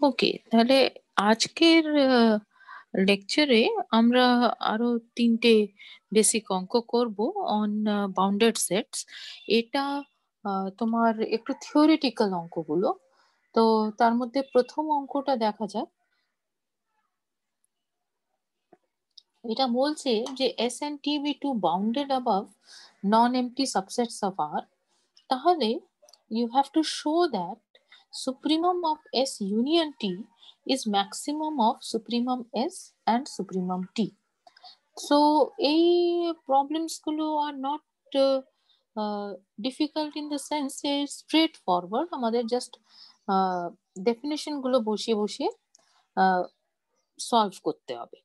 ওকে তাহলে আজকের লেকচারে আমরা আরও তিনটে বেসিক অঙ্ক করব অন বাউন্ডেড সেটস এটা তোমার একটু থিওরিটিক্যাল অঙ্কগুলো। তো তার মধ্যে প্রথম অঙ্কটা দেখা যাক। এটা বলছে যে S and T be two bounded above non empty subsets of R তাহলে you have to show that supremum of S union T is maximum of supremum S and supremum T. So এই problems are not uh, uh, difficult in the sense যে straight forward আমাদের just uh, definition গুলো বসিয়ে বসিয়ে uh, solve করতে হবে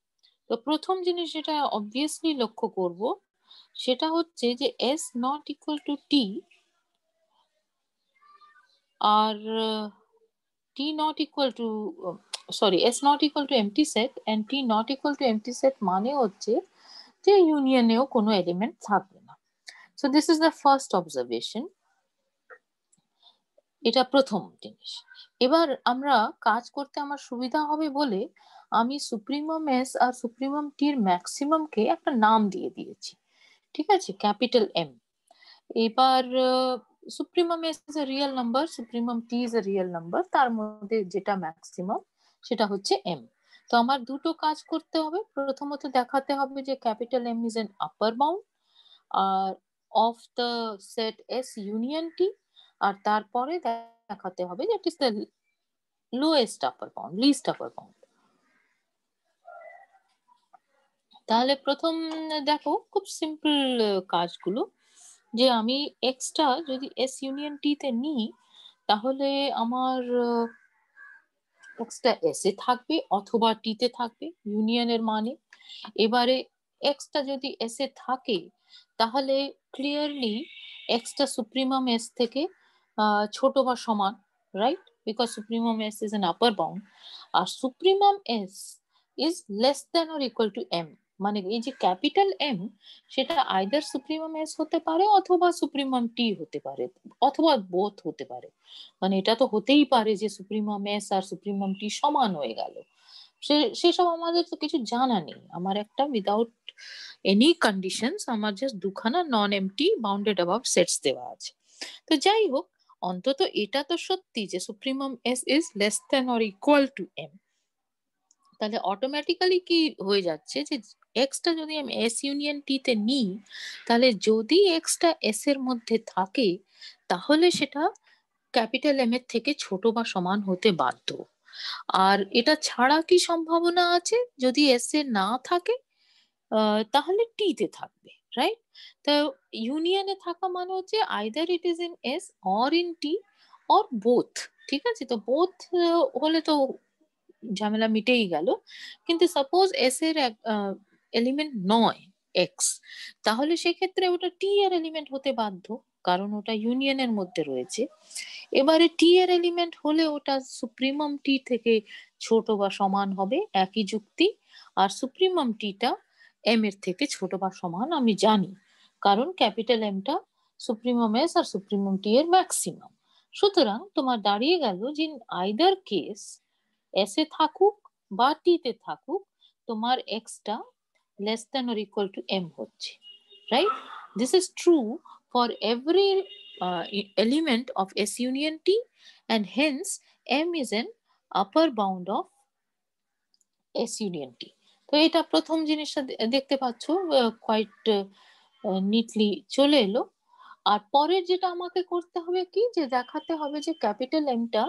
তো প্রথম জিনিস যেটা অবভিয়াসলি লক্ষ্য করব সেটা হচ্ছে যে S not equal to T are uh, t not equal to sorry s not equal to empty set and t not equal to empty set মানে হচ্ছে যে ইউনিয়নেও কোনো এলিমেন্ট থাকবে না। So this is the first observation এটা প্রথম জিনিস। এবার আমরা কাজ করতে আমার সুবিধা হবে বলে আমি সুপ্রিমাম এস আর সুপ্রিমাম টির ম্যাক্সিমামকে একটা নাম দিয়ে দিয়েছি। ঠিক আছে? ক্যাপিটাল এম এবার supremum S is a real number supremum T is a real number তার মধ্যে যেটা ম্যাক্সিমাম সেটা হচ্ছে এম তো আমার দুটো কাজ করতে হবে, প্রথমত দেখাতে হবে যে capital M is an upper bound R of the set S union T আর তারপরে দেখাতে হবে যে it is the lowest upper bound least upper bound তাহলে প্রথম, দেখো, খুব সিম্পল কাজগুলো। যে আমি এক্সটা যদি এস ইউনিয়ন টি তে নিই, তাহলে আমার এক্সটা এস এ থাকবে অথবা টি তে থাকবে ইউনিয়নের মানে। এবারে এক্সটা যদি এস এ থাকে, তাহলে ক্লিয়ারলি এক্সটা সুপ্রিমাম এস থেকে ছোট বা সমান right because supremum S is an upper bound R supremum S is less than or equal to M মানে এই যে ক্যাপিটাল এম সেটা আইদার সুপ্রিমাম এস হতে পারে অথবা সুপ্রিমাম টি হতে পারে, অথবা বোথ হতে পারে। মানে এটা তো হতেই পারে যে সুপ্রিমাম এস আর সুপ্রিমাম টি সমান হয়ে গেল। সে, সেসব আমাদের তো কিছু জানা নেই। আমার একটা উইদাউট এনি কন্ডিশনস আমার জাস্ট দুখানা non empty bounded above sets দেওয়া আছে। তো যাই হোক, অন্তত এটা তো সত্যি যে supremum S is less than or equal to M তাহলে অটোমেটিক্যালি কি হয়ে যাচ্ছে যে এক্সটা যদি আমি এস ইউনিয়ন টিতে নিই, তাহলে যদি এক্সটা এস এর মধ্যে থাকে, তাহলে সেটা ক্যাপিটাল এম এর থেকে ছোট বা সমান হতে বাধ্য। আর এটা ছাড়া কি সম্ভাবনা আছে? যদি এস এ না থাকে তাহলে টিতে থাকবে রাইট তো ইউনিয়নে থাকা মানে হচ্ছে either it is in S or in T or both ঠিক আছে? তো বোথ হলে তো ঝামেলা মিটেই গেল। কিন্তু সাপোজ এস এর এলিমেন্ট নয় এক্স তাহলে সেক্ষেত্রে ওটা টি এর এলিমেন্ট হতে বাধ্য, কারণ ওটা ইউনিয়নের মধ্যে রয়েছে। এবারে টি এর এলিমেন্ট হলে ওটা সুপ্রিমাম টি থেকে ছোট বা সমান হবে, একই যুক্তি। আর সুপ্রিমাম টিটা এম এর থেকে ছোট বা সমান আমি জানি, কারণ ক্যাপিটাল এমটা সুপ্রিমাম এস আর সুপ্রিমাম টি এর ম্যাক্সিমাম সুতরাং তোমার দাঁড়িয়ে গেল যে আইদার কেস এস এ থাকুক বা টিতে থাকুক, তোমার এক্সটা less than or equal to M হচ্ছে right this is true for every element of S union T and hence M is an upper bound of S union T তো এটা প্রথম জিনিসটা দেখতে পাচ্ছ কোয়াইট নিটলি চলে এলো। আর পরের যেটা আমাকে করতে হবে কি? যে দেখাতে হবে যে ক্যাপিটাল এমটা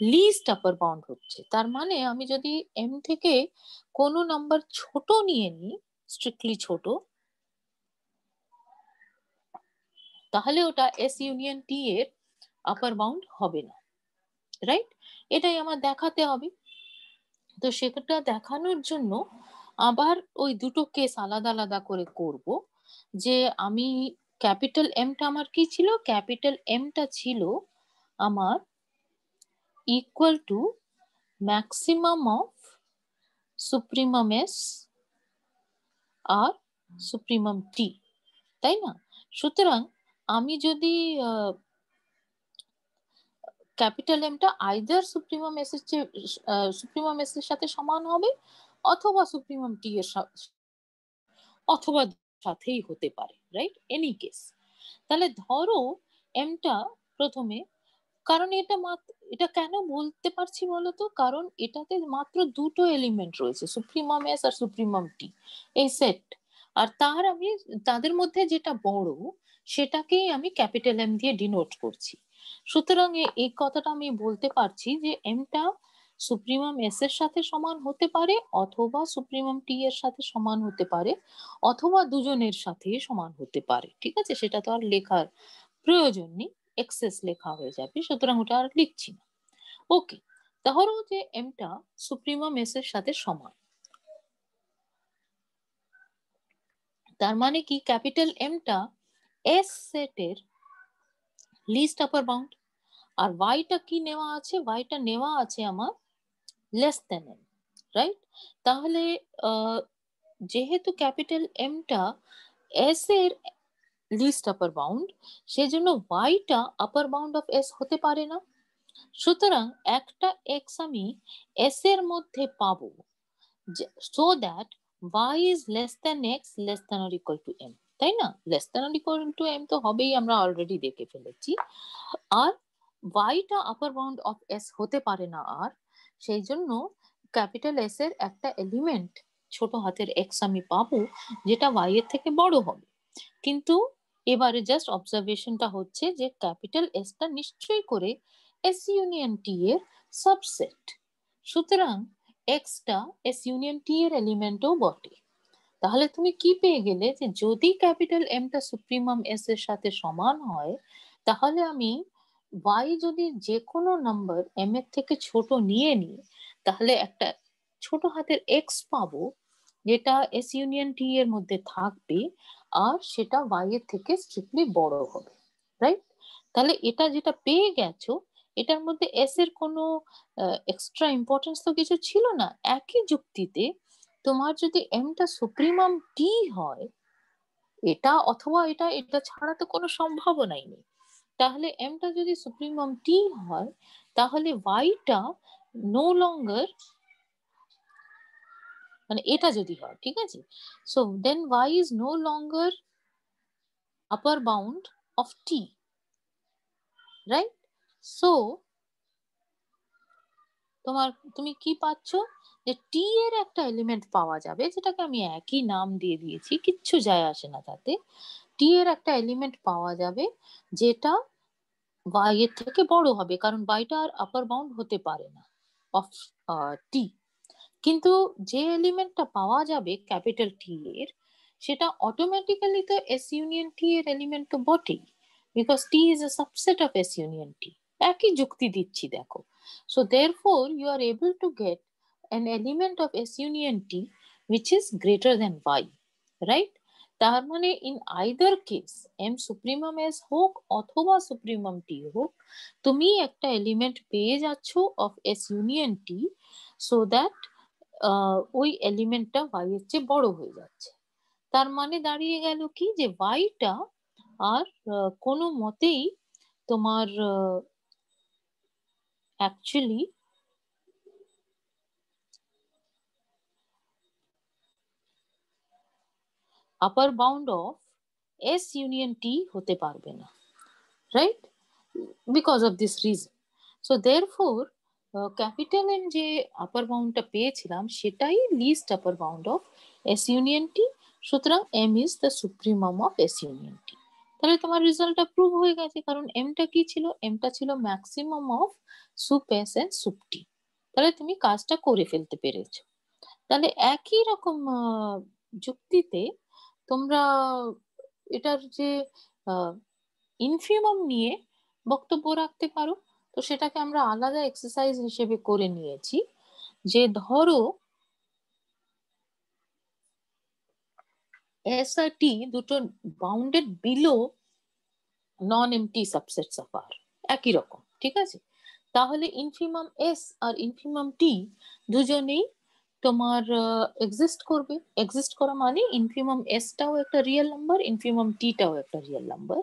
লিস্ট আপার বাউন্ড হচ্ছে। তার মানে আমি যদি এম থেকে কোনো নাম্বার ছোট নিয়ে নিই স্ট্রিক্টলি ছোট, তাহলে ওটা এস ইউনিয়ন টি এর আপার বাউন্ড হবে না রাইট এটাই আমার দেখাতে হবে। তো সেটা দেখানোর জন্য আবার ওই দুটো কেস আলাদা আলাদা করে করব, যে আমি ক্যাপিটাল এমটা আমার কি ছিল? ক্যাপিটাল এমটা ছিল আমার equal to maximum of supremum S R supremum T. তাই না? সুতরাং আমি যদি ক্যাপিটাল এমটা আইদার সুপ্রিমাম এস এর সুপ্রিমাম এস এর সাথে সমান হবে অথবা সুপ্রিমাম টি এর অথবা সাথেই হতে পারে রাইট এনি কেস তাহলে ধরো এমটা প্রথমে, কারণ এটা এটা কেন বলতে পারছি বলতো? কারণ এটাতে মাত্র দুটো এলিমেন্ট রয়েছে সুপ্রিমাম এস আর সুপ্রিমাম টি এই সেট আর তার আমি, তাদের মধ্যে যেটা বড় সেটাকেই আমি ক্যাপিটাল এম দিয়ে ডিনোট করছি। সুতরাং এই কথাটা আমি বলতে পারছি যে এমটা সুপ্রিমাম এস এর সাথে সমান হতে পারে অথবা সুপ্রিমাম টি এর সাথে সমান হতে পারে অথবা দুজনের সাথে সমান হতে পারে, ঠিক আছে? সেটা তো আর লেখার প্রয়োজন নেই। এক্সেস লেখা হয়ে যাবে, সুতরাং ওটা আর লিখছি না। ওকে ধরো যে এমটা সুপ্রিমাম এস এর সাথে সমান। তার মানে কি? ক্যাপিটাল এমটা এস সেটের লিস্ট আপার বাউন্ড আর ওয়াইটা কি নেওয়া আছে? ওয়াইটা নেওয়া আছে আমার লেস দেন এম রাইট তাহলে যেহেতু ক্যাপিটাল এমটা এস এর লিস্ট আপার বাউন্ড সেজন্য ওয়াইটা আপার বাউন্ড অফ এস হতে পারে না। সুতরাং একটা এক্স আমি এস এর মধ্যে পাবো so that Y is less than X less than or equal to m, তাই না? Less than or equal to M তো হবেই, আমরা অলরেডি দেখে ফেলেছি। আর ওয়াইটা আপার বাউন্ড অফ এস হতে পারে না আর সেই জন্য ক্যাপিটাল এস এর একটা এলিমেন্ট ছোট হাতের এক্স আমি পাবো, যেটা ওয়াই এর থেকে বড় হবে। কিন্তু এবারে জাস্ট অবজারভেশনটা হচ্ছে যে ক্যাপিটাল এসটা নিশ্চয়ই করে এস ইউনিয়ন টি এর সাবসেট সুতরাং এক্সটা এস ইউনিয়ন টি এর এলিমেন্টও বটে। তাহলে তুমি কি পেয়ে গেলে যে যদি ক্যাপিটাল এমটা সুপ্রিমাম এস এর সাথে সমান হয়, তাহলে আমি ওয়াই যদি যে কোনো নাম্বার এম এর থেকে ছোট নিয়ে নিই, তাহলে একটা ছোট হাতের এক্স পাবো যেটা এস ইউনিয়ন টি এর মধ্যে থাকবে, আর সেটা ওয়াই এর থেকে স্ট্রিক্টলি বড় হবে রাইট তাহলে এটা যেটা পেয়ে গেছো, এটার মধ্যে এস এর কোনো এক্সট্রা ইম্পর্টেন্স তো কিছু ছিল না। একই যুক্তিতে তোমার যদি এমটা সুপ্রিমাম টি হয়, এটা অথবা এটা এটা ছাড়া তো কোনো সম্ভাবনাই নেই। তাহলে এমটা যদি সুপ্রিমাম টি হয়, তাহলে ওয়াইটা নো লঙ্গার মানে এটা যদি হয়, ঠিক আছে? So then Y is no longer upper bound of T right so তোমার, তুমি কি পাচ্ছ? যে টি এর একটা এলিমেন্ট পাওয়া যাবে, যেটাকে আমি একই নাম দিয়ে দিয়েছি, কিচ্ছু যায় আসে না তাতে। টি এর একটা এলিমেন্ট পাওয়া যাবে, যেটা ওয়াই এর থেকে বড় হবে, কারণ ওয়াইটা আর আপার বাউন্ড হতে পারে না অফ টি কিন্তু যে এলিমেন্টটা পাওয়া যাবে ক্যাপিটাল টি এর সেটা অটোমেটিক্যালি তো এস ইউনিয়ন টি এর এলিমেন্ট তো বটেই because T is a subset of S union T একই যুক্তি দিচ্ছি দেখো so therefore you are able to get an element of S union T which is greater than Y, right? তার মানে in either case M supremum S হোক অথবা supremum টি হোক তুমি একটা এলিমেন্ট পেয়ে যাচ্ছ of S union T so that ওই এলিমেন্টটা ওয়াই এর চেয়ে বড় হয়ে যাচ্ছে। তার মানে দাঁড়িয়ে গেল কি যে ওয়াইটা আর কোনো মতেই তোমার actually upper bound of S union T হতে পারবে না right because of this reason so therefore capital M যে আপার বাউন্ডটা পেয়েছিলাম, সেটাই least upper bound of S union T সুতরাং M is the supremum of S union T তাহলে তোমার রেজাল্টটা প্রুভ হয়ে গেছে, কারণ এমটা কি ছিল? এমটা ছিল maximum of sup S and sup T তাহলে তুমি কাজটা করে ফেলতে পেরেছ। তাহলে একই রকম যুক্তিতে তোমরা এটার যে ইনফিমাম নিয়ে বক্তব্য রাখতে পারো। তো সেটাকে আমরা আলাদা এক্সারসাইজ হিসেবে করে নিয়েছি, যে ধরো এস আর টি দুটো bounded below non empty subsets of R একই রকম, ঠিক আছে? তাহলে ইনফিমাম এস আর ইনফিমাম টি দুজনেই তোমার এক্সিস্ট করবে। এক্সিস্ট করা মানে ইনফিমাম এসটাও একটা রিয়েল নাম্বার ইনফিমাম টিটাও একটা রিয়েল নাম্বার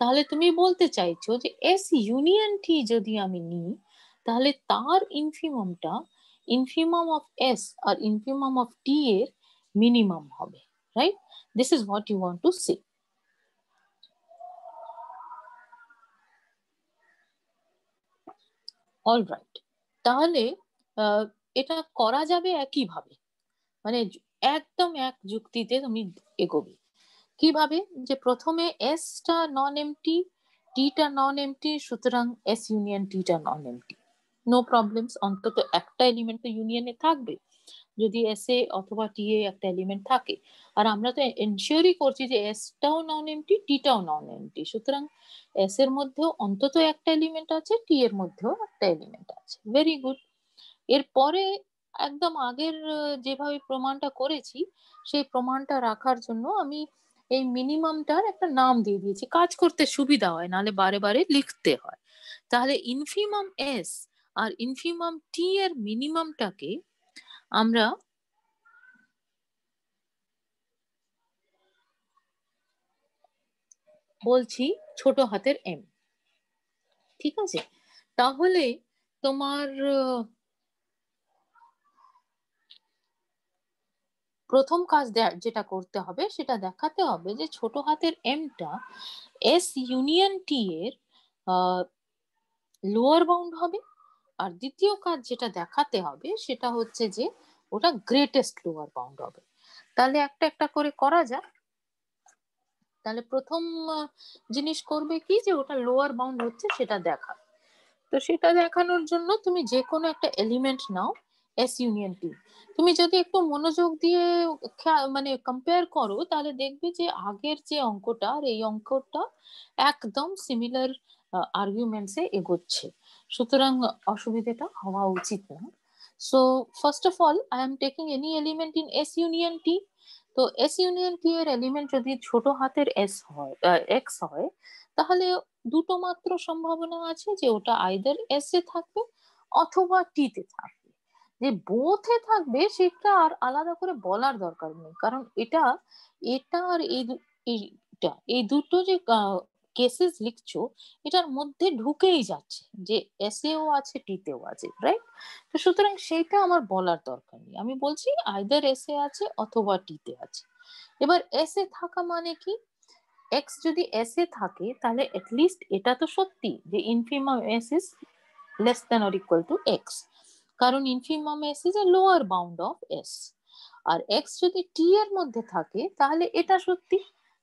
তাহলে তুমি বলতে চাইছো যে এস ইউনিয়ন টি যদি আমি নিই, তাহলে তার ইনফিমামটা ইনফিমাম অফ এস আর ইনফিমাম অফ টি এর মিনিমাম হবে right this is what you want to say all right তাহলে এটা করা যাবে একইভাবে। মানে একদম এক যুক্তিতে তুমি এগোবে। কীভাবে? যে প্রথমে এসটা নন এমটি টিটা নন এমটি সুতরাং এস ইউনিয়ন টিটা নন এমটি নো প্রবলেমস অন্তত একটা এলিমেন্ট তো ইউনিয়নে থাকবে। যদি এস এ অথবা টি এ একটা এলিমেন্ট থাকে। আর আমরা তো এনশিওরই করছি যে এসটাও নন এমটি টিটাও নন এমটি সুতরাং এস এর মধ্যেও অন্তত একটা এলিমেন্ট আছে টি এর মধ্যেও একটা এলিমেন্ট আছে। ভেরি গুড এরপরে একদম আগের যেভাবে প্রমাণটা করেছি, সেই প্রমাণটা রাখার জন্য আমি এই মিনিমামটার একটা নাম দিয়ে দিয়েছি। কাজ করতে সুবিধা হয়, নাহলে বারে বারে লিখতে হয়। তাহলে ইনফিমাম এস আর ইনফিমাম টি এর মিনিমামটাকে আমরা বলছি ছোট হাতের এম ঠিক আছে? তাহলে তোমার প্রথম কাজ যেটা করতে হবে সেটা দেখাতে হবে যে ছোট হাতের এমটা এস ইউনিয়ন টি এর লোয়ার বাউন্ড হবে। আর দ্বিতীয় কাজ যেটা দেখাতে হবে সেটা হচ্ছে যে ওটা গ্রেটেস্ট লোয়ার বাউন্ড হবে। তাহলে একটা একটা করে করা যাক। তাহলে প্রথম জিনিস করবে কি যে ওটা লোয়ার বাউন্ড হচ্ছে সেটা দেখা। তো সেটা দেখানোর জন্য তুমি যে কোনো একটা এলিমেন্ট নাও। এস ইউনিয়ন টি তুমি যদি একটু মনোযোগ দিয়ে মানে কম্পেয়ার করো, তাহলে দেখবে যে আগের যে অঙ্কটা, আর এই অঙ্কটা একদম সিমিলার আর্গুমেন্টসে এগোচ্ছে। সুতরাং অসুবিধাটা হওয়া উচিত না। So first of all I am taking any element in S union T তো এস ইউনিয়ন টি এর এলিমেন্ট যদি ছোট হাতের এস হয় এক্স হয়, তাহলে দুটো মাত্র সম্ভাবনা আছে যে ওটা আইদার এস এ থাকবে অথবা টি তে থাকবে। যে বোথে থাকবে সেটা আর আলাদা করে বলার দরকার নেই। কারণ এটা এটা আর এই এইটা, এই দুটো যে কেসেস লিখছো, এটার মধ্যে ঢুকেই যাচ্ছে যে এসেও আছে, টিতেও আছে রাইট তো সুতরাং সেইটা আমার বলার দরকার নেই। আমি বলছি আইদার এসে আছে অথবা টিতে আছে। এবার এসে থাকা মানে কি? এক্স যদি এসে থাকে, তাহলে এটলিস্ট এটা তো সত্যি যে infimum S is less than or equal to X কারণ infimum S is a lower bound of S R x যদি টি এর মধ্যে থাকে, তাহলে এটা সত্যি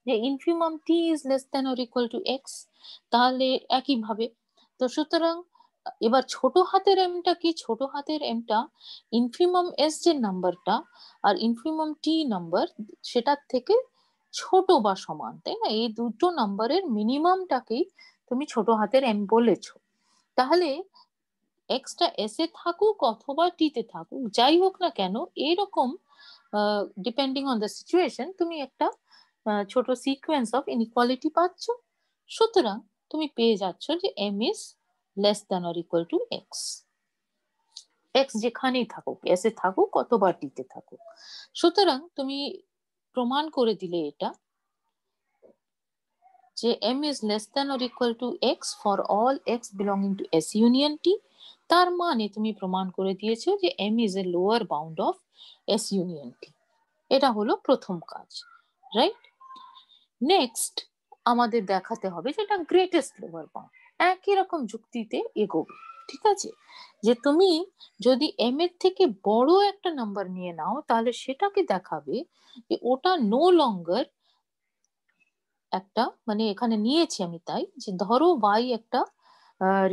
যে infimum T is less than or equal to X তাহলে একইভাবে তো সুতরাং, এবার ছোট হাতের এমটা কি? ছোট হাতের এমটা ইনফিমাম এস যে নাম্বারটা আর ইনফিমাম টি নাম্বার সেটার থেকে ছোট বা সমান, তাই না? এই দুটো নাম্বারের মিনিমামটাকেই তুমি ছোট হাতের এম বলেছ। তাহলে এক্সটা এস থাকুক অথবা টিতে থাকুক, যাই হোক না কেন, এরকম ডিপেন্ডিং অন দ্য সিচুয়েশন তুমি একটা ছোট সিকোয়েন্স অফ ইনইকুয়ালিটি পাচ্ছ। সুতরাং তুমি পেয়ে যাচ্ছ যে M is less than or equal to X X যেখানেই থাকুক এস থাকুক অথবা টিতে থাকুক। সুতরাং তুমি প্রমাণ করে দিলে এটা, যে M is less than or equal to X for all X belonging to S union T তার মানে তুমি প্রমাণ করে দিয়েছ যে M is a lower bound of S union T এটা হলো প্রথম কাজ রাইট নেক্সট আমাদের দেখাতে হবে যেটা গ্রেটেস্ট লোয়ার বাউন্ড একই রকম যুক্তিতে এগোবে, ঠিক আছে? যে তুমি যদি এম এর থেকে বড় একটা নাম্বার নিয়ে নাও, তাহলে সেটাকে দেখাবে যে ওটা নো লঙ্গার একটা মানে এখানে নিয়েছি আমি তাই, যে ধরো ওয়াই একটা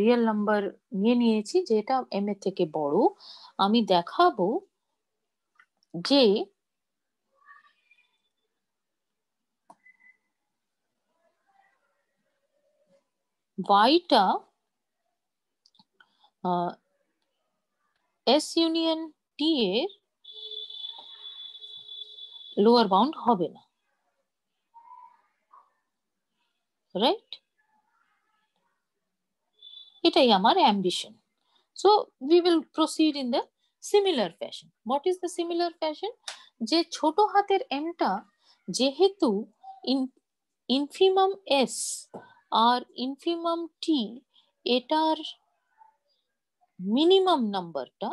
রিয়েল নাম্বার নিয়ে নিয়েছি, যেটা এম এর থেকে বড়। আমি দেখাবো যে ওয়াইটা এস ইউনিয়ন টি এর লোয়ার বাউন্ড হবে না। রাইট এটাই আমার ambition so we will proceed in the similar fashion what is the similar fashion যে ছোট হাতের এমটা যেহেতু ইন ইনফিমাম এস আর ইনফিমাম টি এটার মিনিমাম নাম্বারটা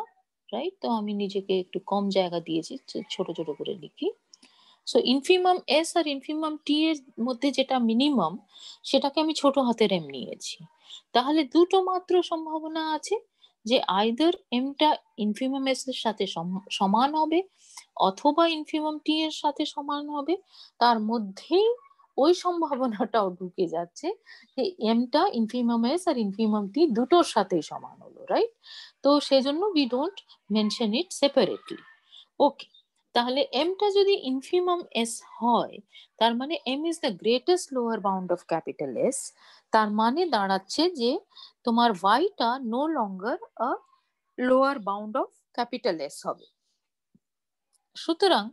রাইট তো আমি নিজেকে একটু কম জায়গা দিয়েছি ছোট ছোট করে লিখি। সো ইনফিমাম এস আর ইনফিমাম টি এর মধ্যে যেটা মিনিমাম সেটাকে আমি ছোট হাতের এম নিয়েছি। তাহলে দুটো মাত্র সম্ভাবনা আছে, যে আইদার এমটা ইনফিমাম এস এর সাথে সমান হবে অথবা ইনফিমাম টি এর সাথে সমান হবে, তার মধ্যেই ওই সম্ভাবনাটাও ঢুকে যাচ্ছে যে এমটা ইনফিমাম এস আর ইনফিমাম টি দুটোর সাথেই সমান হলো রাইট তো সেজন্য we don't mention it separately okay তাহলে এমটা যদি ইনফিমাম এস হয়, তার মানে M is the greatest lower bound of capital S তার মানে দাঁড়াচ্ছে যে তোমার ওয়াইটা no longer a lower bound of capital S হবে। সুতরাং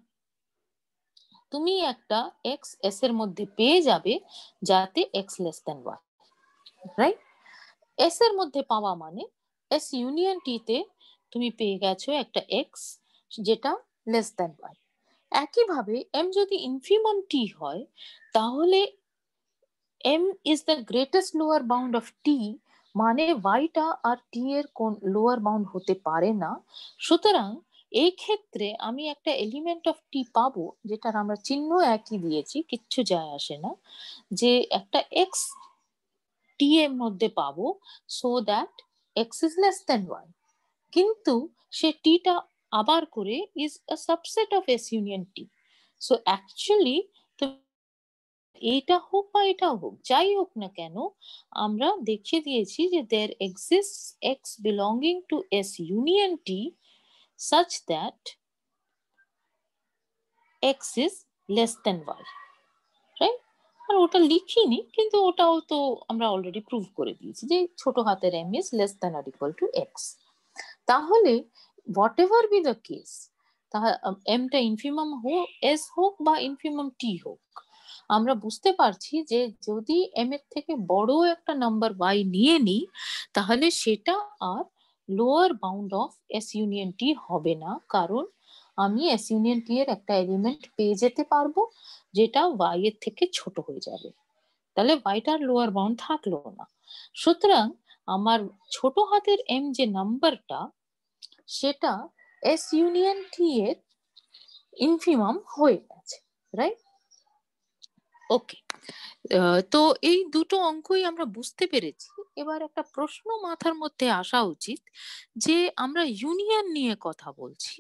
তুমি একটা এক্স এস এর মধ্যে পেয়ে যাবে যাতে X less than Y right S এর মধ্যে পাওয়া মানে এস ইউনিয়ন টিতে তুমি পেয়ে গেছো একটা এক্স যেটা লেস দেন ওয়াই একইভাবে এম যদি ইনফিমাম টি হয়, তাহলে M is the greatest lower bound of T মানে ওয়াইটা আর টি এর কোন লোয়ার বাউন্ড হতে পারে না সুতরাং এই ক্ষেত্রে আমি একটা এলিমেন্ট অফ টি পাবো, যেটার আমরা চিহ্ন একই দিয়েছি, কিচ্ছু যায় আসে না, যে একটা এক্স টি এর মধ্যে পাবো so that X is less than Y কিন্তু সে টিটা আবার করে is a subset of S union T so actually এইটা হোক বা এটা হোক, যাই হোক না কেন, আমরা দেখিয়ে দিয়েছি যে there exist X belonging to S union T such that x is less than y right আর ওটা লিখিনি, কিন্তু ওটাও তো আমরা অলরেডি প্রুভ করে দিয়েছি যে ছোট হাতের M is less than or equal to X তাহলে whatever be the case এমটা ইনফিমাম হোক এস হোক বা ইনফিমাম টি হোক আমরা বুঝতে পারছি যে যদি এম এর থেকে বড় একটা নাম্বার ওয়াই নিয়ে নিই, তাহলে সেটা আর lower bound of S union T হবে না। কারণ আমি এস ইউনিয়ন টি এর একটা এলিমেন্ট পেয়ে যেতে পারব, যেটা ওয়াই এর থেকে ছোট হয়ে যাবে। তাহলে ওয়াইটার লোয়ার বাউন্ড থাকল না। সুতরাং আমার ছোট হাতের এম যে নাম্বারটা সেটা এস ইউনিয়ন টি এর ইনফিমাম হয়ে গেছে রাইট ওকে তো এই দুটো অঙ্কই আমরা বুঝতে পেরেছি। এবার একটা প্রশ্ন মাথার মধ্যে আসা উচিত যে, আমরা ইউনিয়ন নিয়ে কথা বলছি,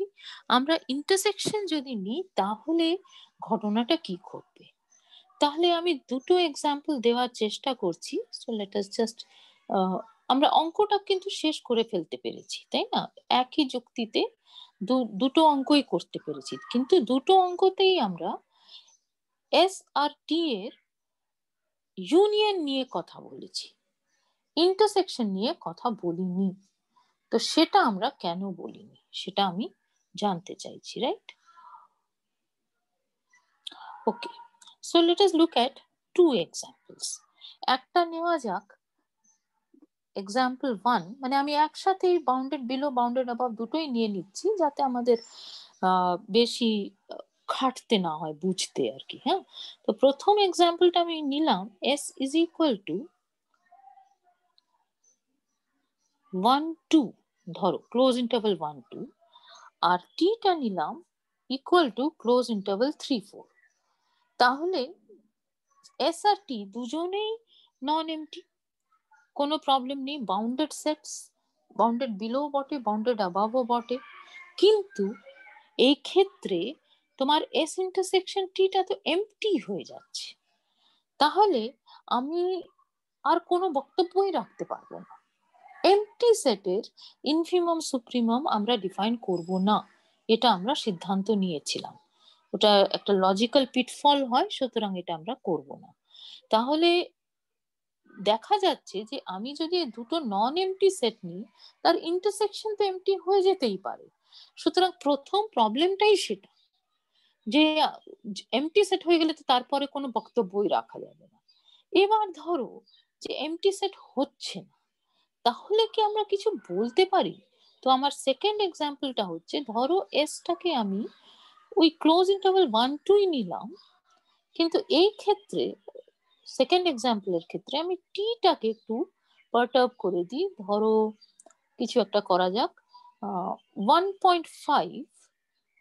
আমরা ইন্টারসেকশন যদি নিই, তাহলে ঘটনাটা কি ঘটবে? তাহলে আমি দুটো এক্সাম্পল দেওয়ার চেষ্টা করছি। সো লেট আস জাস্ট আমরা অঙ্কটা কিন্তু শেষ করে ফেলতে পেরেছি, তাই না? একই যুক্তিতে দুটো অঙ্কই করতে পেরেছি। কিন্তু দুটো অঙ্কতেই আমরা এস আর টি এর ইউনিয়ন নিয়ে কথা বলেছি। ইন্টারসেকশন নিয়ে কথা বলিনি। তো সেটা আমরা কেন বলিনি? সেটা আমি জানতে চাইছি right okay so let us look at two examples একটা নেওয়া যাক। এক্সাম্পল ওয়ান মানে আমি একসাথে বাউন্ডেড বিলো বাউন্ডেড অ্যাবাভ দুটোই নিয়ে নিচ্ছি যাতে আমাদের বেশি খাটতে না হয় বুঝতে আর কি হ্যাঁ? তো প্রথম এক্সাম্পলটা আমি নিলাম S is equal to one two ধরো ক্লোজ ইন্টারভেল ওয়ান টু আর টিটা নিলাম equal to close interval three four তাহলে এস আর টি দুজনেই নন এমটি কোনো প্রবলেম নেই বাউন্ডেড সেটস বাউন্ডেড বিলো বটে বাউন্ডেড অ্যাবাভও বটে। কিন্তু এই ক্ষেত্রে তোমার এস ইন্টারসেকশন টিটা তো এমটি হয়ে যাচ্ছে। তাহলে আমি আর কোনো বক্তব্যই রাখতে পারব না। এমটি সেটের ইনফিমাম সুপ্রিমাম আমরা ডিফাইন করব না। এটা আমরা সিদ্ধান্ত নিয়েছিলাম। ওটা একটা লজিক্যাল পিটফল হয়, সুতরাং এটা আমরা করব না। তাহলে দেখা যাচ্ছে যে আমি যদি দুটো নন এমটি সেট নিই, তার ইন্টারসেকশন তো এমটি হয়ে যেতেই পারে। সুতরাং প্রথম প্রবলেমটাই সেটা। যে এমটি সেট হয়ে গেলে তো তারপরে কোনো বক্তব্যই রাখা যাবে না। এবার ধরো যে এমটি সেট হচ্ছে না, তাহলে কি আমরা কিছু বলতে পারি? তো আমার সেকেন্ড এক্সাম্পলটা হচ্ছে, ধরো এসটাকে আমি ওই ক্লোজ ইন্টারভাল ওয়ান টুই নিলাম, কিন্তু এই ক্ষেত্রে সেকেন্ড এক্সাম্পলের ক্ষেত্রে আমি টিটাকে একটু পার্টার্ব করে দিই। ধরো কিছু একটা করা যাক ওয়ান পয়েন্ট ফাইভ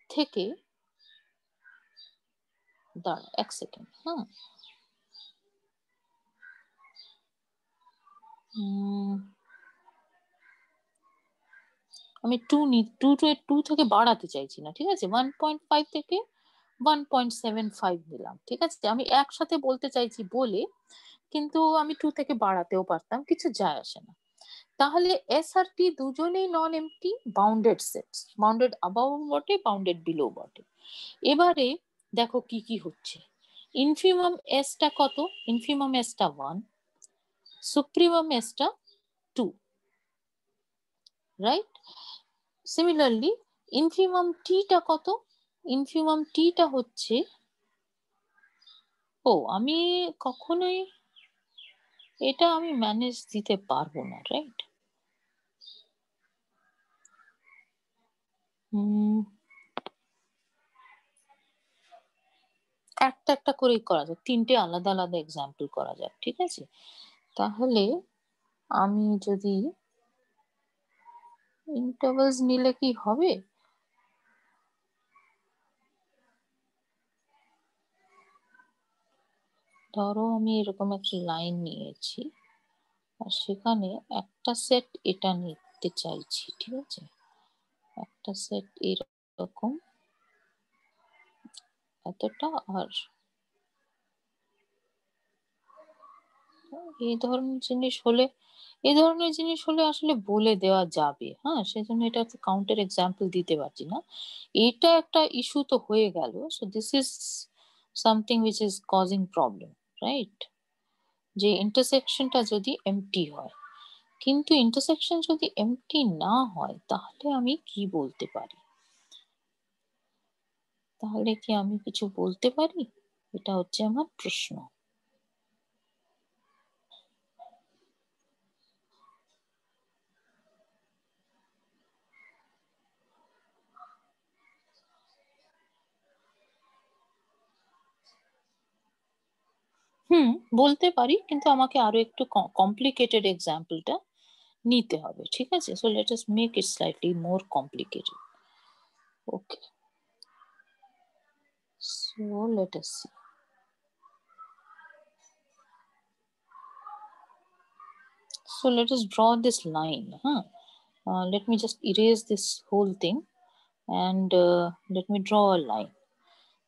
থেকে দাঁড়া এক সেকেন্ড হ্যাঁ আমি টু নি টু টু টু থেকে বাড়াতে চাইছি না, ঠিক আছে? ওয়ান পয়েন্ট ফাইভ থেকে ওয়ান পয়েন্ট সেভেন ফাইভ নিলাম, ঠিক আছে? আমি একসাথে বলতে চাইছি বলে, কিন্তু আমি টু থেকে বাড়াতেও পারতাম, কিছু যায় আসে না। তাহলে এস আর টি দুজনেই non empty bounded set bounded above বটে বাউন্ডেড বিলো বটে। এবারে দেখো কি কি হচ্ছে। ইনফিমাম এসটা কত? ইনফিমাম এসটা ওয়ান সুপ্রিমাম এসটা টু রাইট সিমিলারলি ইনফিমাম টিটা কত? ইনফিমাম টিটা হচ্ছে, ও, আমি কখনোই এটা আমি ম্যানেজ দিতে পারব না রাইট একটা একটা করেই করা যাক তিনটে আলাদা আলাদা এক্সাম্পল করা যাক ঠিক আছে? তাহলে আমি যদি ইন্টারভালস নিলে কি হবে? ধরো আমি এরকম একটা লাইন নিয়েছি, আর সেখানে একটা সেট এটা নিতে চাইছি, ঠিক আছে? একটা সেট এরকম এতটা আর এই ধরনের জিনিস হলে, এই ধরনের জিনিস হলে আসলে বলে দেওয়া যাবে। হ্যাঁ সেজন্য এটা কাউন্টার এক্সাম্পল দিতে পারছি না। এটা একটা ইস্যু তো হয়ে গেল। So this is something which is causing problem right যে ইন্টারসেকশনটা যদি এমটি হয়। কিন্তু ইন্টারসেকশন যদি এমটি না হয়, তাহলে আমি কি বলতে পারি? তাহলে কি আমি কিছু বলতে পারি? এটা হচ্ছে আমার প্রশ্ন। হুম, বলতে পারি, কিন্তু আমাকে আরও একটু কমপ্লিকেটেড এক্সাম্পলটা নিতে হবে, ঠিক আছে? So let us make it slightly more complicated okay so let us see so let us draw this line huh? Uh, let me just erase this whole thing and uh, let me draw a line.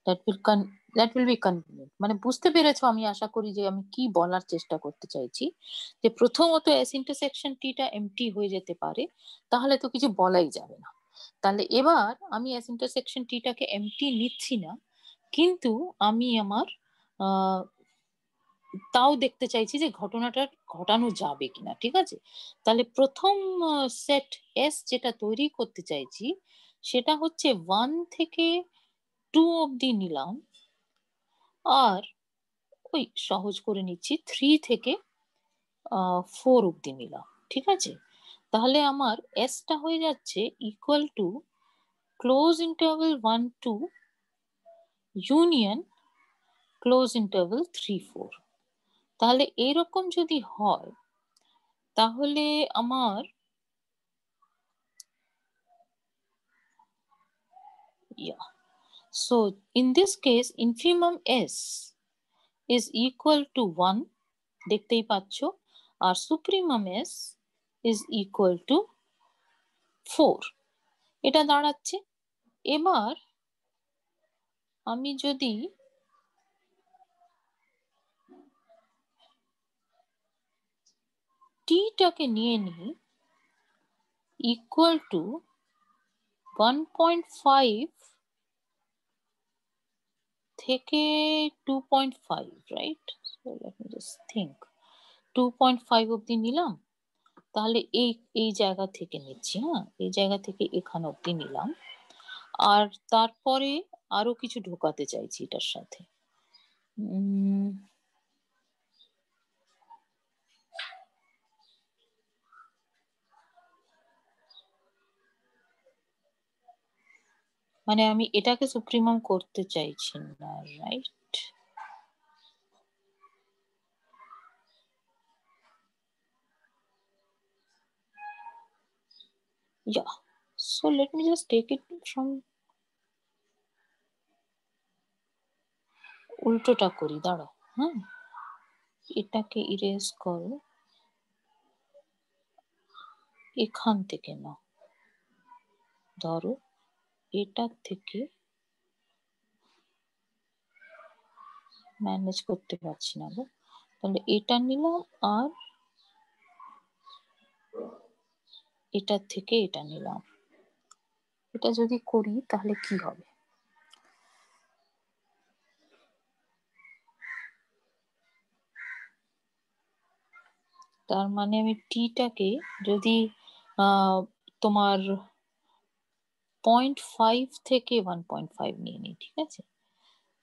That will con- that will be convenient মানে বুঝতে পেরেছ আমি আশা করি যে আমি কি বলার চেষ্টা করতে চাইছি? যে প্রথমত এস ইন্টারসেকশন টিটা এমটি হয়ে যেতে পারে তাহলে তো কিছু বলাই যাবে না। তাহলে এবার আমি এস ইন্টারসেকশন টিটাকে এমটি নিচ্ছি না কিন্তু আমি আমার তাও দেখতে চাইছি যে ঘটনাটা ঘটানো যাবে কিনা, ঠিক আছে? তাহলে প্রথম সেট এস যেটা তৈরি করতে চাইছি, সেটা হচ্ছে ওয়ান থেকে টু অব্দি নিলাম, আর ওই সহজ করে নিচ্ছি থ্রি থেকে ফোর অব্দি নিলাম, ঠিক আছে? তাহলে আমার এসটা হয়ে যাচ্ছে equal to close interval one two union close interval three four তাহলে এরকম যদি হয় তাহলে আমার ইয়া So in this case, infimum S is equal to 1 দেখতেই পাচ্ছ আর supremum S is equal to 4 এটা দাঁড়াচ্ছে। এবার আমি যদি টিটাকে নিয়ে নিই equal to one point five থেকে two point five right just think two point five অব্দি নিলাম, তাহলে এই এই জায়গা থেকে নিচ্ছি হ্যাঁ? এই জায়গা থেকে এখানে অব্দি নিলাম। আর তারপরে আরও কিছু ঢোকাতে চাইছি এটার সাথে। মানে আমি এটাকে সুপ্রিমাম করতে চাইছি না right so let me just take it from উল্টোটা করি, দাঁড়াও হ্যাঁ? এটাকে ইরেজ করো। এখান থেকে না ধরো, এটার থেকে ম্যানেজ করতে পারছি না গো। তাহলে এটা নিলাম আর এটার থেকে এটা নিলাম। এটা যদি করি তাহলে কি হবে? তার মানে আমি টিটাকে যদি তোমার পয়েন্ট ফাইভ থেকে ওয়ান পয়েন্ট ফাইভ নিয়ে নিই, ঠিক আছে?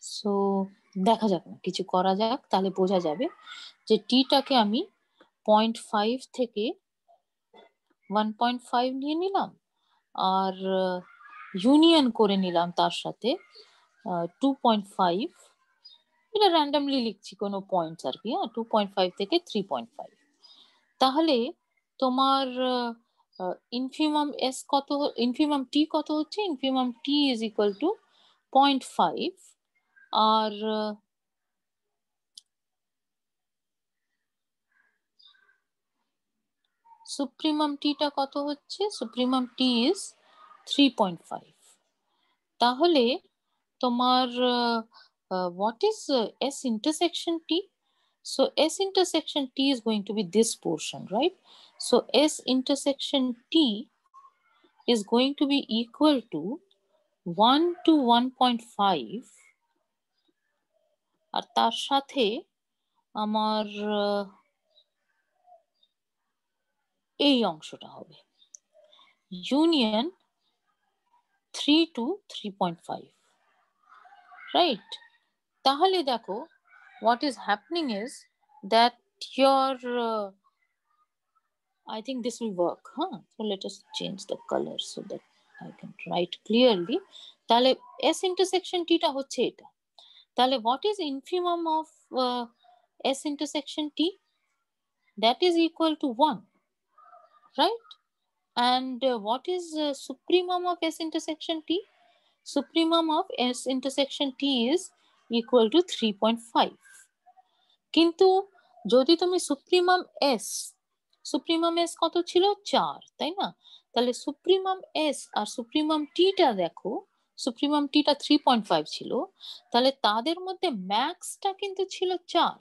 সো দেখা যাক না, কিছু করা যাক, তাহলে বোঝা যাবে যে টিটাকে আমি পয়েন্ট ফাইভ থেকে ওয়ান পয়েন্ট ফাইভ নিয়ে নিলাম, আর ইউনিয়ন করে নিলাম তার সাথে টু পয়েন্ট ফাইভ এটা র্যান্ডামলি লিখছি কোনো পয়েন্টস আর কি হ্যাঁ টু পয়েন্ট ফাইভ থেকে থ্রি পয়েন্ট ফাইভ তাহলে তোমার ইনফিমাম এস কত ইনফিমাম টি কত হচ্ছে? Infimum T is equal to point five R supremum টিটা কত হচ্ছে? Supremum T is three point five তাহলে তোমার what is S intersection T So S intersection T is going to be this portion, right? So S intersection T is going to be equal to 1 to 1.5 আর তার সাথে অংশটা হবে union three to three point five right তাহলে দেখো what is happening is that your uh, I think this will work, huh? So let us change the color so that I can write clearly. তাহলে S intersection T টা হচ্ছে এটা তাহলে what is infimum of uh, S intersection T? That is equal to 1, right? And uh, what is uh, supremum of S intersection T? Supremum of S intersection T is equal to 3.5. কিন্তু যদি তুমি supremum S supremum S কত ছিল? চার, তাই না? তাহলে supremum S আর সুপ্রিমাম টিটা দেখো, সুপ্রিমাম টিটা থ্রি পয়েন্ট ফাইভ ছিল, তাহলে তাদের মধ্যে ম্যাক্সটা কিন্তু ছিল চার।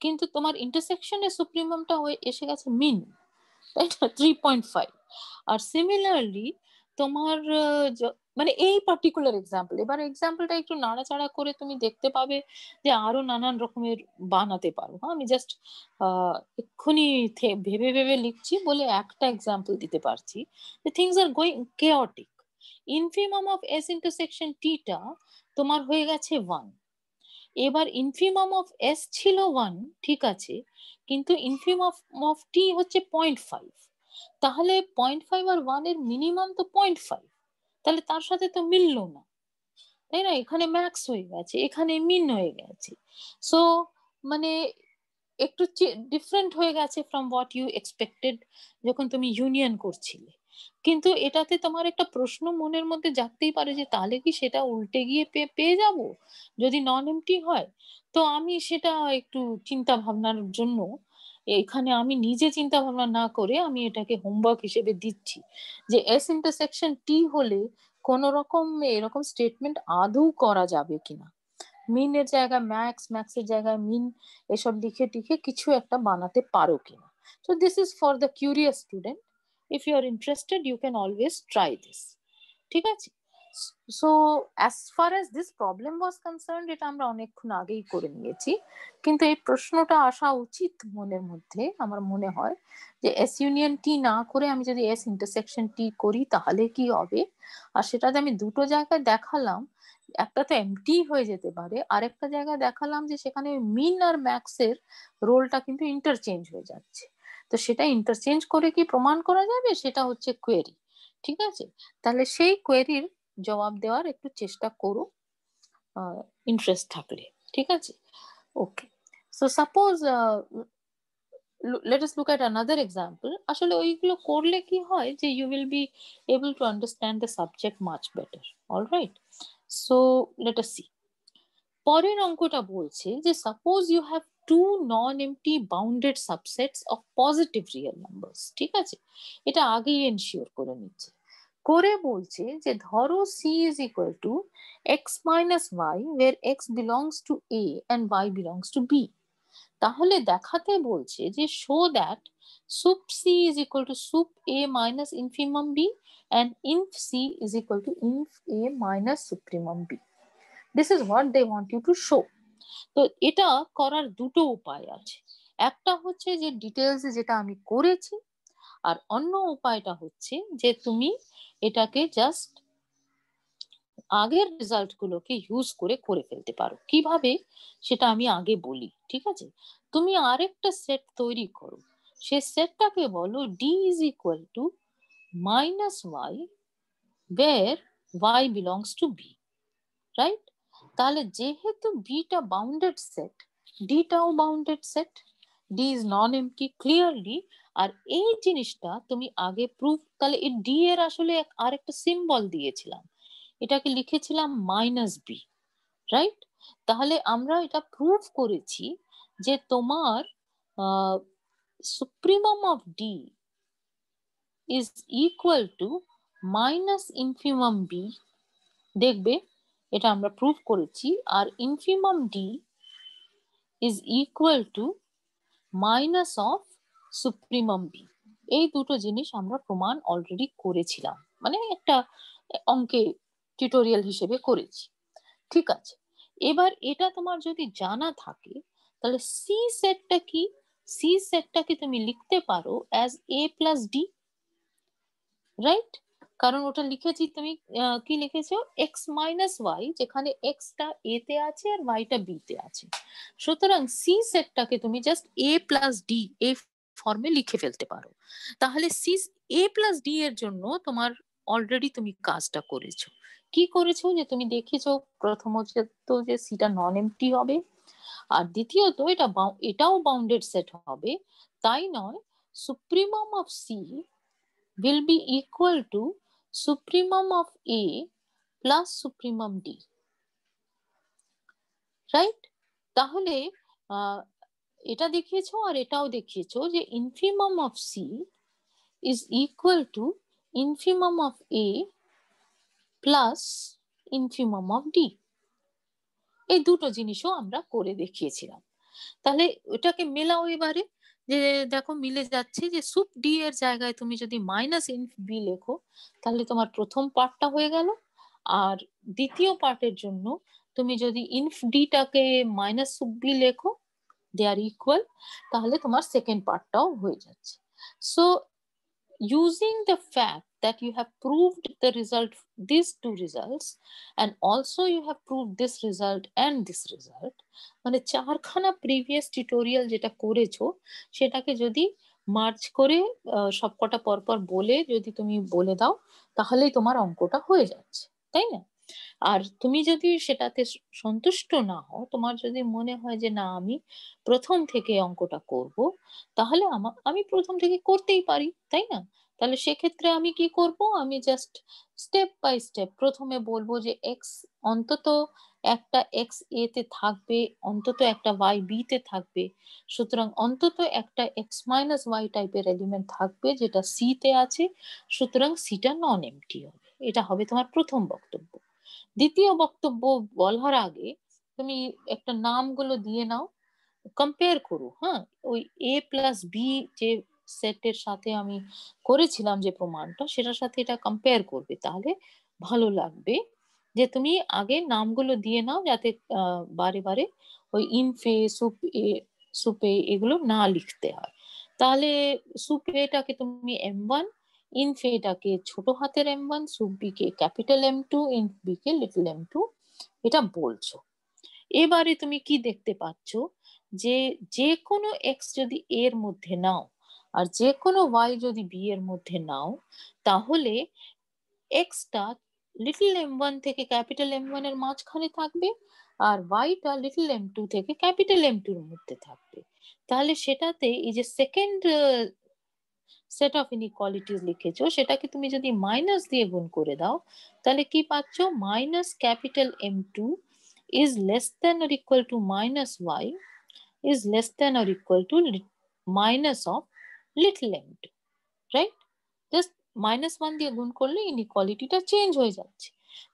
কিন্তু তোমার ইন্টারসেকশনে সুপ্রিমামটা হয়ে এসে গেছে মিন তাই না? থ্রি পয়েন্ট ফাইভ আর সিমিলারলি তোমার মানে এই পার্টিকুলার এক্সাম্পল এবার এক্সাম্পলটা একটু নাড়াচাড়া করে তুমি দেখতে পাবে যে আরও নানান রকমের বানাতে পারো। হ্যাঁ আমি জাস্ট এক্ষুনি ভেবে ভেবে লিখছি বলে একটা এক্সাম্পল দিতে পারছি যে things are going chaotic infimum of S intersection টিটা তোমার হয়ে গেছে ওয়ান এবার ইনফিমাম অফ এস ছিল ওয়ান ঠিক আছে, কিন্তু ইনফিমাম অফ টি হচ্ছে পয়েন্ট ফাইভ তাহলে পয়েন্ট ফাইভ আর ওয়ানের মিনিমাম তো পয়েন্ট ফাইভ তাহলে তার সাথে তো মিললো না। তাই না? এখানে ম্যাক্স হয়ে গেছে, এখানে মিন হয়ে গেছে। সো মানে একটু ডিফারেন্ট হয়ে গেছে ফ্রম হোয়াট ইউ এক্সপেক্টেড যখন তুমি ইউনিয়ন করছিলে। কিন্তু এটাতে তোমার একটা প্রশ্ন মনের মধ্যে জাগতেই পারে যে, তাহলে কি সেটা উল্টে গিয়ে পেয়ে যাব? যদি নন এমটি হয়, তো আমি সেটা একটু চিন্তা ভাবনার জন্য এখানে আমি নিজে চিন্তা ভাবনা না করে আমি এটাকে হোমওয়ার্ক হিসেবে দিচ্ছি। যে এস ইন্টারসেকশন টি হলে কোন রকম এরকম স্টেটমেন্ট আদৌ করা যাবে কিনা। মিনের জায়গায় ম্যাক্স ম্যাক্সের জায়গায় মিন এসব লিখে টিখে কিছু একটা বানাতে পারো কিনা। So this is for the curious student if you are interested you can always try this ঠিক আছে? So as far as this problem was concern এটা আমরা অনেকক্ষণ আগেই করে নিয়েছি। কিন্তু এই প্রশ্নটা আসা উচিত মনের মধ্যে, আমার মনে হয়, যে এস ইউনিয়ন টি না করে আমি যদি এস ইন্টারসেকশন টি করি, তাহলে কি হবে? আর সেটাতে আমি দুটো জায়গায় দেখালাম, একটা তো এমটি হয়ে যেতে পারে, আরেকটা জায়গায় দেখালাম যে সেখানে মিন আর ম্যাক্সের রোলটা কিন্তু ইন্টারচেঞ্জ হয়ে যাচ্ছে। তো সেটা ইন্টারচেঞ্জ করে কি প্রমাণ করা যাবে? সেটা হচ্ছে কোয়েরি ঠিক আছে? তাহলে সেই কোয়েরির জবাব দেওয়ার একটু চেষ্টা করো ইন্টারেস্ট থাকলে, ঠিক আছে? Okay so suppose let us look at another example. আসলে ওইগুলো করলে কি হয় যে you will be able to understand the subject much better all right? So, let us see. পরের অঙ্কটা বলছে যে suppose you have two non empty bounded subsets of positive real numbers ঠিক আছে? এটা আগেই এনশিওর করে নিচ্ছে। করে বলছে যে ধরো C is equal to X minus Y where X belongs to A and Y belongs to B তাহলে দেখাতে বলছে যে show that sup C is equal to sup A minus infimum B and inf C is equal to inf A minus supremum B this is what they want you to show তো এটা করার দুটো উপায় আছে। একটা হচ্ছে যে details যেটা আমি করেছি আর অন্য উপায়টা হচ্ছে যে তুমি এটাকে জাস্ট আগের রেজাল্ট গুলোকে ইউজ করে করে ফেলতে পারো। কীভাবে? সেটা আমি আগে বলি, ঠিক আছে? তুমি আরেকটা সেট তৈরি করো। সে সেটটাকে বলো D is equal to minus Y where Y belongs to B right তাহলে যেহেতু বিটা bounded set ডিটাও bounded set D is non empty clearly আর এই জিনিসটা তুমি আগে প্রুফ তাহলে এই ডি এর আসলে আর একটা সিম্বল দিয়েছিলাম। এটাকে লিখেছিলাম মাইনাস বি রাইট তাহলে আমরা এটা প্রুফ করেছি যে তোমার supremum of D is equal to minus infimum B দেখবে? এটা আমরা প্রুফ করেছি। আর infimum D is equal to minus of supremum B এই দুটো জিনিস আমরা প্রমাণ অলরেডি করেছিলাম। মানে একটা অঙ্কে টিউটোরিয়াল হিসেবে করেছি। ঠিক আছে? এবার এটা তোমার যদি জানা থাকে, তাহলে সি সেটটা কি? সি সেটটাকে তুমি লিখতে পারো as A plus D right কারণ ওটা লিখেছি তুমি কি লিখেছো? এক্স মাইনাস ওয়াই যেখানে এক্সটা এ তে আছে আর ওয়াইটা বি তে আছে। সুতরাং সি সেটটাকে তুমি জাস্ট এ প্লাস ডি এ ফর্মে লিখে ফেলতে পারো। তাহলে সি এ প্লাস ডি এর জন্য তোমার অলরেডি তুমি কাজটা করেছ। কি করেছ? যে তুমি দেখেছ প্রথমত যে সিটা নন এমটি হবে। আর দ্বিতীয়ত এটা এটাও বাউন্ডেড সেট হবে। তাই নয় supremum of C will be equal to supremum of A plus supremum D. Right তাহলে এটা দেখিয়েছো আর এটাও দেখিয়েছো যে infimum of C is equal to infimum of A plus infimum of D এই দুটো জিনিসও আমরা করে দেখিয়েছিলাম। তাহলে ওটাকে মেলাও এবারে যে দেখো মিলে যাচ্ছে যে সুপ ডি এর জায়গায় তুমি যদি মাইনাস ইনফ বি লেখো, তাহলে তোমার প্রথম পার্টটা হয়ে গেল। আর দ্বিতীয় পার্টের জন্য তুমি যদি ইনফ ডিটাকে মাইনাস সুপ বি লেখো দে আর ইকুয়াল তাহলে তোমার সেকেন্ড পার্টটাও হয়ে যাচ্ছে। So using the fact that you have proved the result, these two results, and also you have proved this result and this result মানে চারখানা প্রিভিয়াস টিউটোরিয়াল যেটা করেছ, সেটাকে যদি মার্চ করে সবকটা পরপর বলে যদি তুমি বলে দাও, তাহলেই তোমার অঙ্কটা হয়ে যাচ্ছে, তাই না? আর তুমি যদি সেটাতে সন্তুষ্ট না হও তোমার যদি মনে হয় যে না, আমি প্রথম থেকে অঙ্কটা করব, তাহলে আমি প্রথম থেকে করতেই পারি, তাই না? তাহলে সেক্ষেত্রে আমি কি করব? আমি জাস্ট স্টেপ বাই স্টেপ প্রথমে বলব যে এক্স অন্তত একটা এক্স এ তে থাকবে, অন্তত একটা ওয়াই বি তে থাকবে। সুতরাং অন্তত একটা এক্স মাইনাস ওয়াই টাইপের এলিমেন্ট থাকবে, যেটা সি তে আছে। সুতরাং সিটা নন এমটি হবে। এটা হবে তোমার প্রথম বক্তব্য। দ্বিতীয় বক্তব্য বলার আগে তুমি একটা নামগুলো দিয়ে নাও কম্পেয়ার করো হ্যাঁ? ওই এ প্লাস বি যে সেটের সাথে আমি করেছিলাম যে প্রমাণটা, সেটার সাথে এটা কম্পেয়ার করবে, তাহলে ভালো লাগবে যে তুমি আগে নামগুলো দিয়ে নাও যাতে বারে বারে ওই ইনফে সুপ এ সুপে এগুলো না লিখতে হয়। তাহলে সুপেটাকে তুমি এম ওয়ান ইনফেটাকে ছোট হাতের এম ওয়ান সুপ বিকে ক্যাপিটাল এম টু ইনফ বিকে লিটল এম টু এটা বলছো। এবারে তুমি কি দেখতে পাচ্ছ? যে যে কোনো এক্স যদি এর মধ্যে নাও, আর যে কোনো ওয়াই যদি বি এর মধ্যে নাও, তাহলে এক্সটা লিটল এম ওয়ান থেকে ক্যাপিটাল এম ওয়ানের মাঝখানে থাকবে, আর ওয়াইটা লিটল এম টু থেকে ক্যাপিটাল এম টুর মধ্যে থাকবে। তাহলে সেটাতে এই যে সেকেন্ড সেট অফ ইনইকোয়ালিটিস লিখেছো, সেটাকে তুমি যদি মাইনাস দিয়ে গুণ করে দাও, তাহলে কি পাচ্ছ? Minus capital M two is less than or equal to minus Y is less than or equal to minus of little M two right just minus one দিয়ে গুণ করলে ইনইকোয়ালিটিটা চেঞ্জ হয়ে যাচ্ছে।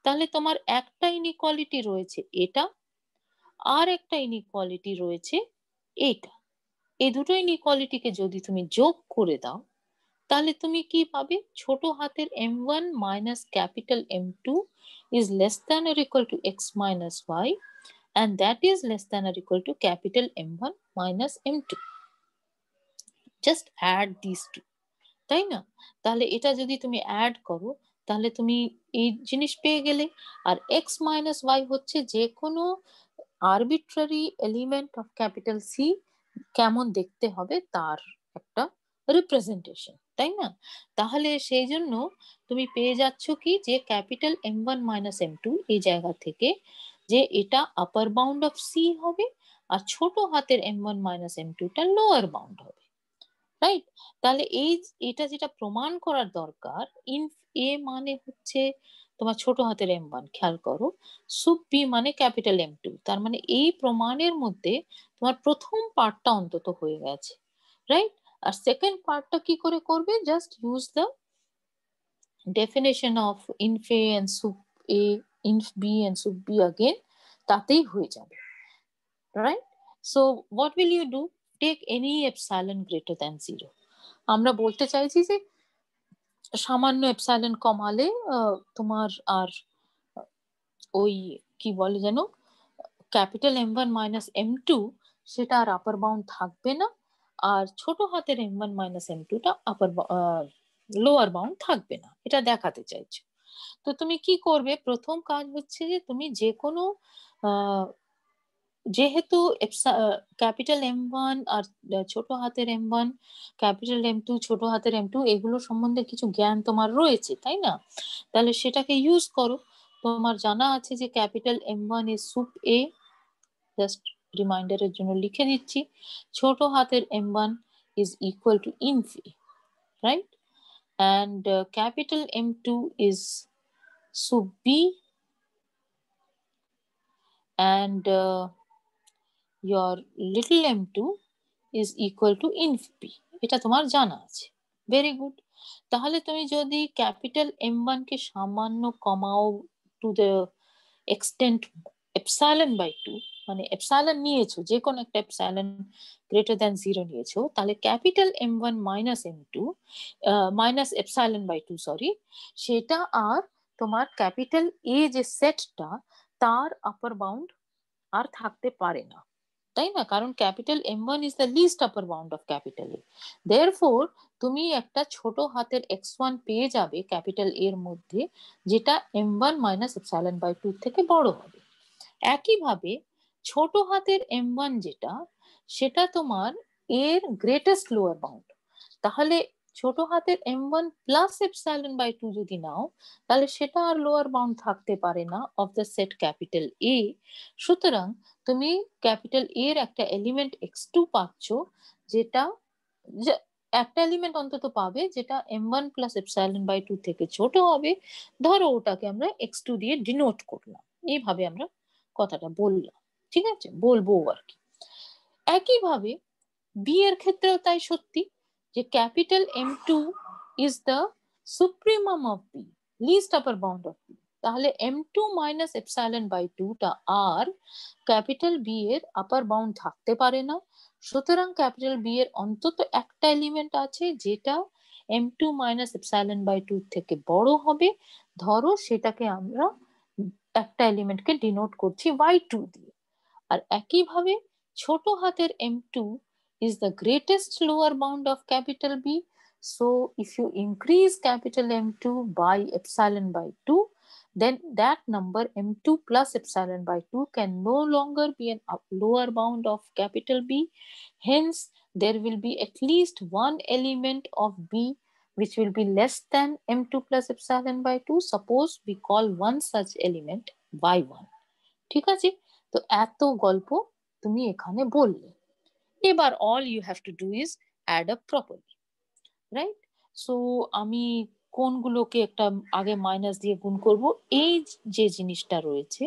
তাহলে তোমার একটা ইনইকোয়ালিটি রয়েছে এটা, আর একটা ইনইকোয়ালিটি রয়েছে এটা। এই দুটো ইনইকোয়ালিটিকে যদি তুমি যোগ করে দাও তাহলে তুমি কি পাবে? ছোট হাতের M one minus capital M two is less than or equal to X minus Y and that is less than or equal to capital M one minus M two just add this two তাই না? তাহলে এটা যদি তুমি add করো, তাহলে তুমি এই জিনিস পেয়ে গেলে। আর এক্স মাইনাস ওয়াই হচ্ছে যে কোনো arbitrary element of capital C কেমন দেখতে হবে তার একটা রিপ্রেজেন্টেশন তাই না? তাহলে সেই জন্য তুমি পেয়ে যাচ্ছ কি? যে capital M one minus M two এই জায়গা থেকে, যে এটা আপার বাউন্ড অফ সি হবে আর ছোট হাতের এম ওয়ান মাইনাস এম টুটা লোয়ার বাউন্ড হবে রাইট তাহলে এই এটা যেটা প্রমাণ করার দরকার ইন এ মানে হচ্ছে তোমার ছোট হাতের এম ওয়ান খেয়াল করো সুপ বি মানে ক্যাপিটাল এম টু তার মানে এই প্রমাণের মধ্যে তোমার প্রথম পার্টটা অন্তত হয়ে গেছে রাইট আর সেকেন্ড পার্টটা কি করে করবে? Just use the definition of ইনফে and sup A inf B and sup B again তাতেই হয়ে যাবে। Right so what will you do take any epsilon greater than zero আমরা বলতে চাইছি যে, সামান্য এপসাইলন কমালে তোমার আর ওই কি বলে যেন capital M one minus M two সেটা আর আপার বাউন্ড থাকবে না। আর ছোট হাতের এম ওয়ান মাইনাস এম টুটা আপার লোয়ার বাউন্ড থাকবে না। এটা দেখাতে চাইছো। তো তুমি কি করবে? প্রথম কাজ হচ্ছে যে তুমি যে কোনো যেহেতু ক্যাপিটাল এম ওয়ান আর ছোট হাতের M one capital M two ছোট হাতের এম টু এগুলো সম্বন্ধে কিছু জ্ঞান তোমার রয়েছে, তাই না? তাহলে সেটাকে ইউজ করো। তোমার জানা আছে যে capital M one is sup A just রিমাইন্ডারের জন্য লিখে দিচ্ছি ছোট হাতের M one is equal to inf A right and capital M two is sup B and uh, your little m2 is to inf p এটা তোমার জানা আছে। Very good তাহলে তুমি যদি ক্যাপিটাল এম ওয়ান কে সামান্য কমাও to the extent epsilon by two মানে এপসাইলন নিয়েছো, যে কোনো একটা এপসাইলন গ্রেটার দ্যান জিরো নিয়েছো, তাহলে capital M one minus M two minus epsilon by two sorry সেটা আর তোমার ক্যাপিটাল এ যে সেটটা তার আপার বাউন্ড আর থাকতে পারে না, তাই না? কারণ capital M one is the least upper bound of capital A therefore তুমি একটা ছোট হাতের এক্স ওয়ান পেয়ে যাবে ক্যাপিটাল এর মধ্যে, যেটা M one minus epsilon by two থেকে বড় হবে। একইভাবে ছোট হাতের এম ওয়ান যেটা, সেটা তোমার এর গ্রেটেস্ট লোয়ার বাউন্ড তাহলে ছোট হাতের M one plus epsilon by two যদি নাও, তাহলে সেটা আর লোয়ার বাউন্ড থাকতে পারে না of the set capital A সুতরাং তুমি ক্যাপিটাল এর একটা এলিমেন্ট এক্স টু পাচ্ছ, যেটা একটা এলিমেন্ট অন্তত পাবে, যেটা M one plus epsilon by two থেকে ছোট হবে। ধরো ওটাকে আমরা এক্স টু দিয়ে ডিনোট করলাম। এইভাবে আমরা কথাটা বললাম। ঠিক আছে? বলব আর কি। একইভাবে বি এর ক্ষেত্রেও তাই সত্যি যে capital M two is the supremum of B least upper bound of B তাহলে M two minus epsilon by টুটা আর ক্যাপিটাল বি এর আপার বাউন্ড থাকতে পারে না। সুতরাং ক্যাপিটাল বি এর অন্তত একটা এলিমেন্ট আছে যেটা M two minus epsilon by two থেকে বড় হবে। ধরো সেটাকে আমরা একটা এলিমেন্টকে ডিনোট করছি ওয়াই টু দিয়ে। আর একইভাবে ছোট হাতের M two is the greatest lower bound of capital B. So if you increase capital M2 by epsilon by 2, then that number M2 plus epsilon by 2 can no longer be an lower bound of capital B. Hence, there will be at least one element of B which will be less than M2 plus epsilon by 2. Suppose we call one such element Y1. ঠিক আছে তো এত গল্প তুমি এখানে বললে। এবার all you have to do is add up properly right so আমি কোনগুলোকে একটা আগে মাইনাস দিয়ে গুণ করব, এই যে জিনিসটা রয়েছে,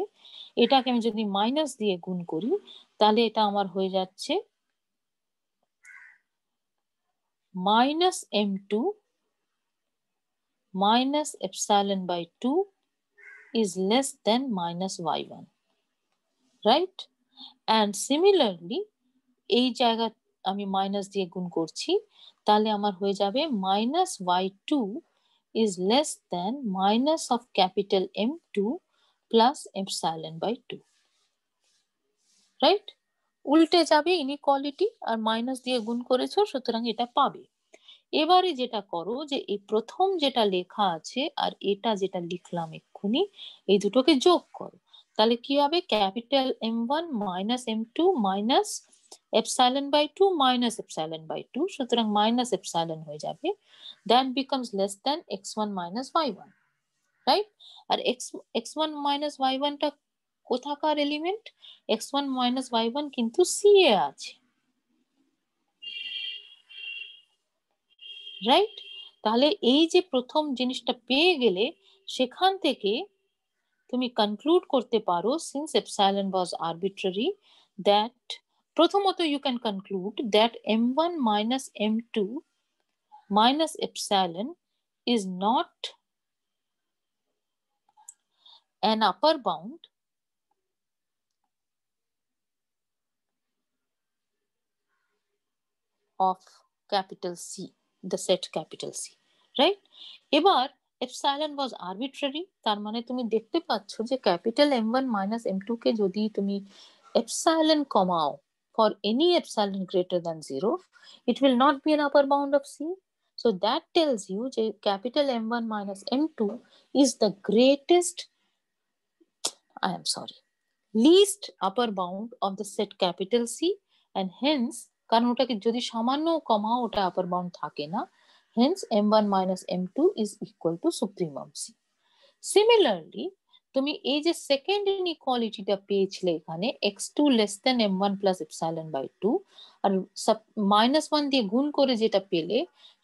এটাকে আমি যদি মাইনাস দিয়ে গুণ করি, তাহলে এটা আমার হয়ে যাচ্ছে minus M two minus minus epsilon by 2 is less than minus y1 right? And similarly, এই জায়গা আমি মাইনাস দিয়ে গুণ করছি, তাহলে আমার হয়ে যাবে minus Y two is less than minus of capital M two plus epsilon by two right উল্টে যাবে ইনিকোয়ালিটি আর মাইনাস দিয়ে গুণ করেছ, সুতরাং এটা পাবে। এবারে যেটা করো যে এই প্রথম যেটা লেখা আছে আর এটা যেটা লিখলাম এক্ষুনি, এই দুটোকে যোগ করো। তাহলে কি হবে? Capital M one minus M two minus epsilon by two minus epsilon by two সুতরাং মাইনাস এপসাইলন হয়ে যাবে। That becomes less than X one minus Y one right R X X one minus Y ওয়ানটা কোথাকার element X one minus Y one কিন্তু C এ আছে right তাহলে এই যে প্রথম জিনিসটা পেয়ে গেলে সেখান থেকে তুমি কনক্লুড করতে পারো since epsilon was arbitrary that প্রথমত you can conclude that M one minus M two minus epsilon is not an upper bound of capital C. the set capital C, right এবার epsilon was arbitrary তার মানে তুমি দেখতে পাচ্ছ যে capital m1 minus m2 কে যদি তুমি epsilon কমাও for any epsilon greater than 0 it will not be an upper bound of C so that tells you যে capital m1 minus m2 is the greatest I am sorry least upper bound of the set capital C and hence কারণ ওটাকে যদি সামান্য কমাও ওটা আপার bound থাকে না M one minus M two is equal to supremum তুমি এই যে সেকেন্ড ইনইকুয়ালিটিটা পেয়েছিলে এখানে X two less than M one plus epsilon by two R minus one দিয়ে গুণ করে যেটা পেলে,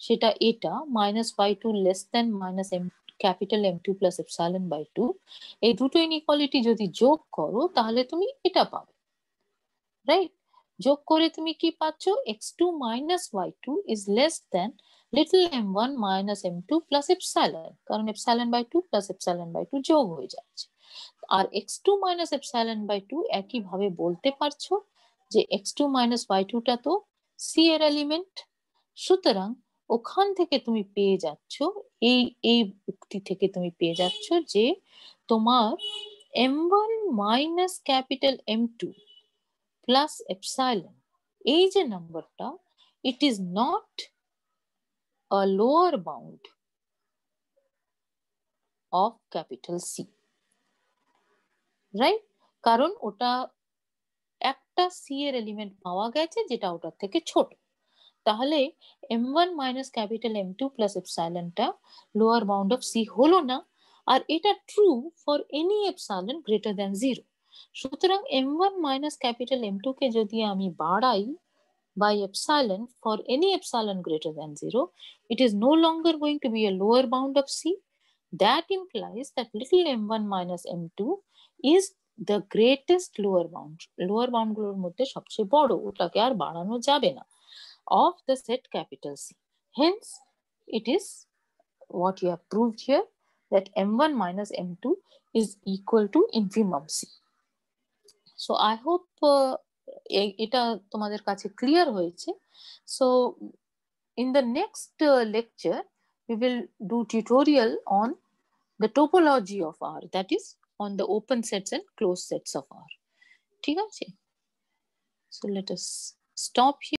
সেটা এটা minus by two less than minus M capital M two plus epsilon by two এই দুটো ইনইকুয়ালিটি যদি যোগ করো, তাহলে তুমি এটা পাবে রাইট যোগ করে তুমি কি পাচ্ছ? X two minus Y two is less than little M one minus M two plus epsilon কারণ epsilon by two plus epsilon by two যোগ হয়ে যাচ্ছে। আর X two minus epsilon by two একইভাবে বলতে পারছ যে এক্স টু মাইনাস ওয়াই টুটা তো সি এর এলিমেন্ট সুতরাং ওখান থেকে তুমি পেয়ে যাচ্ছ, এই এই উক্তি থেকে তুমি পেয়ে যাচ্ছ যে তোমার M one minus capital M two plus epsilon এই যে নাম্বারটা it is not a lower bound of capital C right কারণ ওটা একটা সি এর এলিমেন্ট পাওয়া গেছে যেটা ওটার থেকে ছোট। তাহলে M one minus capital M two plus এপসাইলনটা lower bound of C হলো না, আর এটা true for any epsilon greater than zero সুতরাং M one minus capital M two কে যদি আমি বাড়াই by epsilon for any epsilon greater than 0, it is no longer going to be a lower bound of C. That implies that little m1 minus m2 is the greatest lower bound. Lower bound গুলোর মধ্যে সবচেয়ে বড় ওটাকে আর বাড়ানো যাবে না of the set capital C. Hence, it is what you have proved here that m1 minus m2 is equal to infimum C. So I hope uh, এটা তোমাদের কাছে ক্লিয়ার হয়েছে so in the next lecture we will do tutorial on the topology of R, that is on the open sets and closed sets of R. ঠিক আছে? So let us stop here.